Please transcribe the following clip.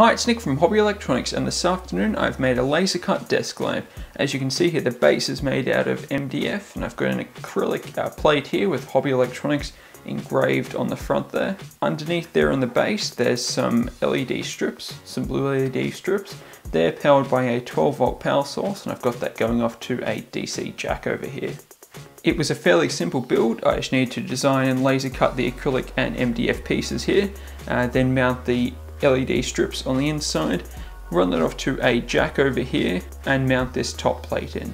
Hi, it's Nick from Hobby Electronics and this afternoon I've made a laser cut desk lamp. As you can see here the base is made out of MDF and I've got an acrylic uh, plate here with Hobby Electronics engraved on the front there. Underneath there on the base there's some LED strips, some blue LED strips. They're powered by a 12 volt power source and I've got that going off to a DC jack over here. It was a fairly simple build, I just needed to design and laser cut the acrylic and MDF pieces here, uh, then mount the LED strips on the inside, run that off to a jack over here and mount this top plate in.